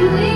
you